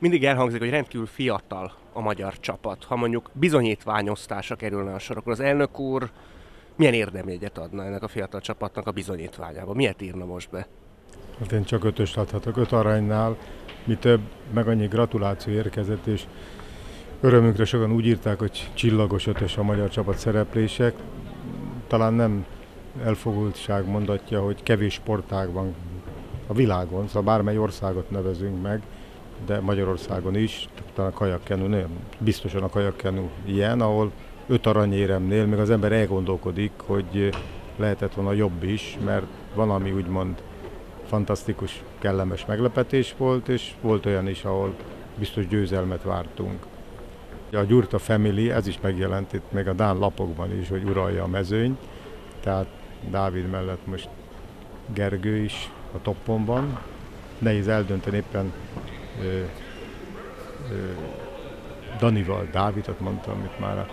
Mindig elhangzik, hogy rendkívül fiatal a magyar csapat. Ha mondjuk bizonyítványosztása kerülne a sor, az elnök úr milyen érdemjegyet adna ennek a fiatal csapatnak a bizonyítványába? Miért írna most be? Hát én csak ötöst adhatok, öt aranynál, mi több, meg annyi gratuláció érkezett, és örömünkre sokan úgy írták, hogy csillagos ötös a magyar csapat szereplések. Talán nem elfogultság mondatja, hogy kevés sportágban a világon, szóval bármely országot nevezünk meg, de Magyarországon is, talán a kajakkenu, biztosan a kajakkenu ilyen, ahol öt aranyéremnél még az ember elgondolkodik, hogy lehetett volna jobb is, mert van, ami úgymond fantasztikus, kellemes meglepetés volt, és volt olyan is, ahol biztos győzelmet vártunk. A Gyurta Family, ez is megjelent itt még a Dán lapokban is, hogy uralja a mezőny, tehát Dávid mellett most Gergő is a toppon van. Nehéz eldönteni éppen ö, ö, Danival, Dávidot mondtam itt már a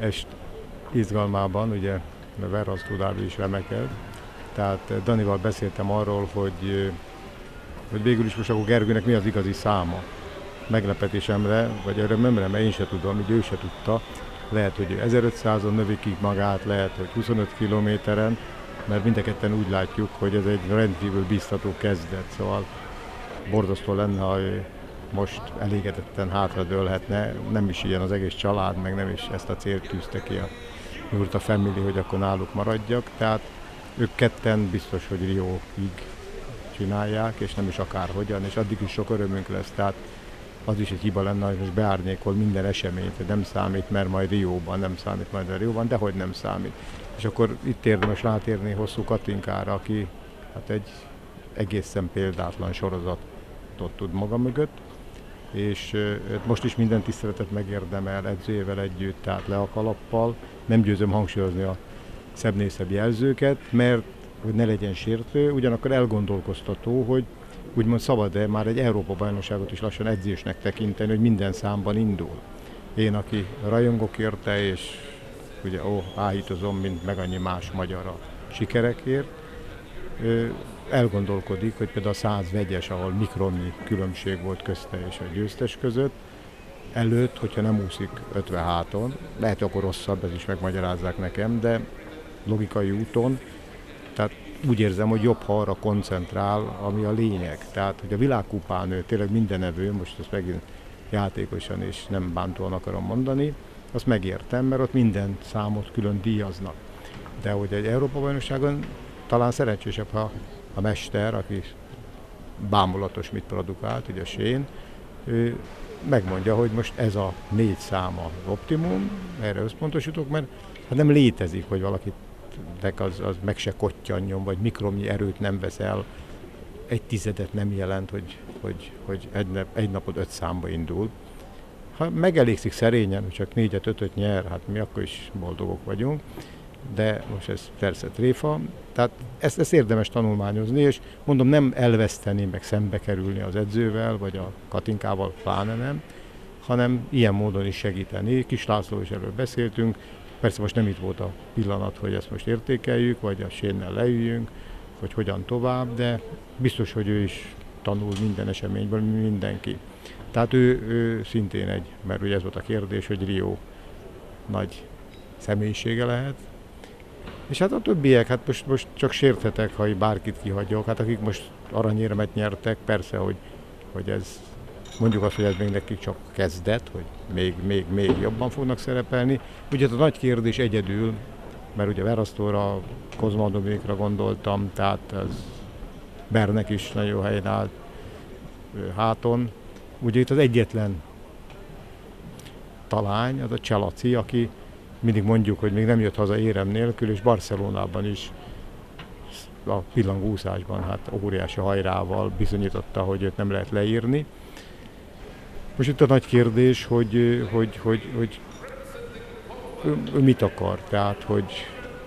est izgalmában, ugye, mert Verasztó Dávid is remekelt. Tehát Danival beszéltem arról, hogy, hogy végül is most akkor Gergőnek mi az igazi száma. Meglepetésemre, vagy örömömre, mert én se tudom, így ő se tudta, lehet, hogy 1500-on növi ki magát, lehet, hogy 25 kilométeren, mert mindketten úgy látjuk, hogy ez egy rendkívül biztató kezdet, szóval borzasztó lenne, ha ő most elégedetten hátradőlhetne, nem is ilyen az egész család, meg nem is ezt a célt tűzte ki a Jurta Family, hogy akkor náluk maradjak, tehát ők ketten biztos, hogy Rióig csinálják, és nem is akárhogyan, és addig is sok örömünk lesz, tehát az is egy hiba lenne, hogy most beárnyékol minden eseményt, hogy nem számít, mert majd Rióban, nem számít majd a Rióban, de hogy nem számít. És akkor itt érdemes rátérni hosszú Katinkára, aki hát egy egészen példátlan sorozatot tud maga mögött, és most is minden tiszteletet megérdemel edzőjével együtt, tehát le a kalappal. Nem győzöm hangsúlyozni a szebb jelzőket, mert hogy ne legyen sértő, ugyanakkor elgondolkoztató, hogy úgymond szabad-e már egy Európa-bajnokságot is lassan edzésnek tekinteni, hogy minden számban indul. Én, aki rajongok érte, és ugye ó, áhítozom, mint meg annyi más magyar a sikerekért, elgondolkodik, hogy például a 100 vegyes, ahol mikronnyi különbség volt közte és a győztes között, előtt, hogyha nem úszik 50 háton, lehet, akkor rosszabb, ez is megmagyarázzák nekem, de logikai úton, tehát úgy érzem, hogy jobb, ha arra koncentrál, ami a lényeg. Tehát, hogy a világkupán ő tényleg minden evő, most ezt megint játékosan és nem bántóan akarom mondani, azt megértem, mert ott minden számot külön díjaznak. De hogy egy Európa-bajnokságon talán szerencsésebb, ha a mester, aki bámulatos mit produkált, ugye Sén, ő megmondja, hogy most ez a négy száma optimum, erre összpontosítok, mert hát nem létezik, hogy valaki az, az meg se kottyanjon, vagy mikromnyi erőt nem vesz el, egy tizedet nem jelent, hogy, hogy, hogy egy, egy napod öt számba indul. Ha megelégszik szerényen, hogy csak négyet, ötöt nyer, hát mi akkor is boldogok vagyunk, de most ez persze tréfa, tehát ezt, ezt érdemes tanulmányozni, és mondom, nem elveszteni, meg szembe kerülni az edzővel, vagy a Katinkával, pláne nem, hanem ilyen módon is segíteni. Kis László is erről beszéltünk, persze most nem itt volt a pillanat, hogy ezt most értékeljük, vagy a sénnel leüljünk, hogy hogyan tovább, de biztos, hogy ő is tanul minden eseményből, mindenki. Tehát ő, ő szintén egy, mert ugye ez volt a kérdés, hogy Rio nagy személyisége lehet, és hát a többiek, hát most, most csak sérthetek, ha bárkit kihagyok. Hát akik most aranyérmet nyertek, persze, hogy, hogy ez mondjuk azt, hogy ez még nekik csak kezdet, hogy még, még, még jobban fognak szerepelni. Ugye a nagy kérdés egyedül, mert ugye Verasztóra, Kozma Dominikra gondoltam, tehát ez Bernek is nagyon helyen állt háton. Ugye itt az egyetlen talány, az a Cselaci, aki mindig mondjuk, hogy még nem jött haza érem nélkül, és Barcelonában is a pillangúszásban hát óriási hajrával bizonyította, hogy őt nem lehet leírni. Most itt a nagy kérdés, hogy, hogy, hogy, hogy ő, ő mit akar, tehát hogy,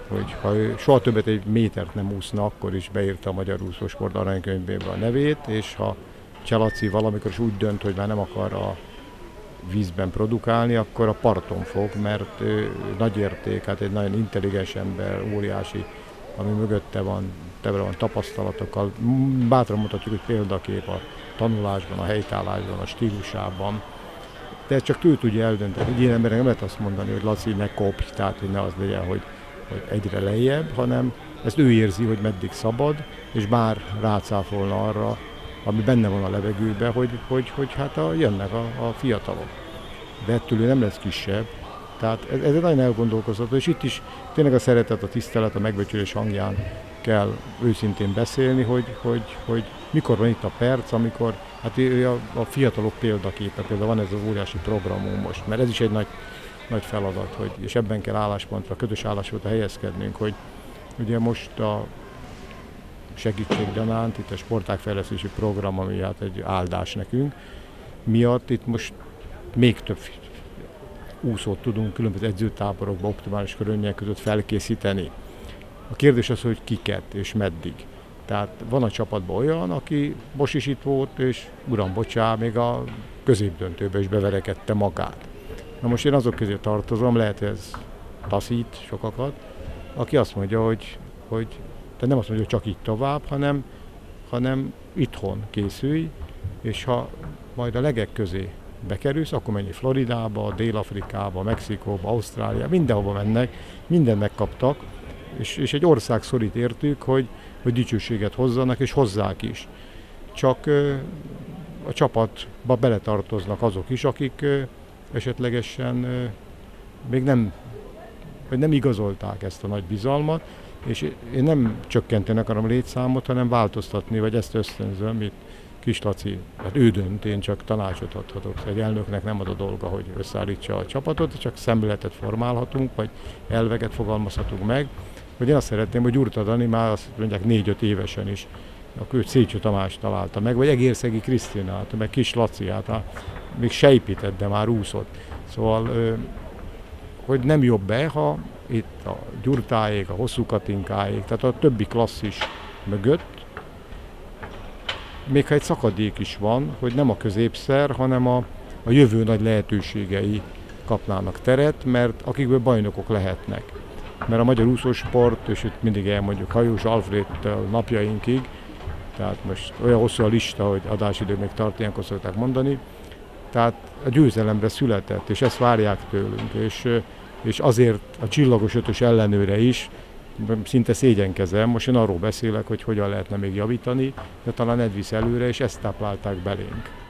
hogy ha ő soha többet egy métert nem úszna, akkor is beírta a Magyar Úszósport aranykönyvébe a nevét, és ha Cselaci valamikor is úgy dönt, hogy már nem akar a vízben produkálni, akkor a parton fog, mert ő, nagy érték, hát egy nagyon intelligens ember, óriási, ami mögötte van, tele van tapasztalatokkal. Bátran mutatjuk, hogy példakép a tanulásban, a helytállásban, a stílusában. De csak ő tudja eldönteni. Egy ilyen embernek nem lehet azt mondani, hogy Laci, ne kopj, tehát hogy ne az legyen, hogy, hogy egyre lejjebb, hanem ezt ő érzi, hogy meddig szabad, és bár rácáfolna arra, ami benne van a levegőben, hogy, hogy, hogy hát a, jönnek a, a fiatalok. De ettől ő nem lesz kisebb, tehát ez, ez egy nagyon elgondolkozható, és itt is tényleg a szeretet, a tisztelet, a megbecsülés hangján kell őszintén beszélni, hogy, hogy, hogy mikor van itt a perc, amikor, hát ő a, a fiatalok példaképe, például van ez az óriási programunk most, mert ez is egy nagy, nagy feladat, hogy, és ebben kell álláspontra, ködös álláspontra helyezkednünk, hogy ugye most a segítséggyanánt, itt a sportágfejlesztési program, ami hát egy áldás nekünk, miatt itt most még több úszót tudunk különböző edzőtáborokba optimális körülmények között felkészíteni. A kérdés az, hogy kiket és meddig. Tehát van a csapatban olyan, aki most is itt volt, és uram, bocsá, még a középdöntőbe is beverekedte magát. Na most én azok közé tartozom, lehet ez taszít sokakat, aki azt mondja, hogy, hogy te nem azt mondja, hogy csak így tovább, hanem, hanem itthon készülj, és ha majd a legek közé bekerülsz, akkor menj Floridába, Dél-Afrikába, Mexikóba, Ausztrália, mindenhova mennek, mindent megkaptak, és, és egy ország szorít értük, hogy, hogy dicsőséget hozzanak, és hozzák is. Csak a csapatba beletartoznak azok is, akik esetlegesen még nem, vagy nem igazolták ezt a nagy bizalmat, és én nem csökkenteni akarom létszámot, hanem változtatni, vagy ezt ösztönzöm, itt Kis Laci, hát ő dönt, én csak tanácsot adhatok. Egy elnöknek nem ad a dolga, hogy összeállítsa a csapatot, csak szemléletet formálhatunk, vagy elveket fogalmazhatunk meg. Hogy én azt szeretném, hogy Gyurta Dani már azt mondják négy-öt évesen is, akkor őt Szécső Tamás találta meg, vagy Egérszegi Krisztinát, meg Kis Laciát, még sejpített, de már úszott. Szóval, hogy nem jobb-e, ha itt a gyurtáék, a hosszú katinkáék, tehát a többi klasszis mögött még ha egy szakadék is van, hogy nem a középszer, hanem a, a jövő nagy lehetőségei kapnának teret, mert akikből bajnokok lehetnek. Mert a magyar úszósport, és itt mindig elmondjuk Hajós Alfred napjainkig, tehát most olyan hosszú a lista, hogy adásidő még tart, ilyenkor szokták mondani, tehát a győzelemre született, és ezt várják tőlünk, és, és azért a csillagos ötös ellenőre is szinte szégyenkezem. Most én arról beszélek, hogy hogyan lehetne még javítani, de talán Edvisz előre, és ezt táplálták belénk.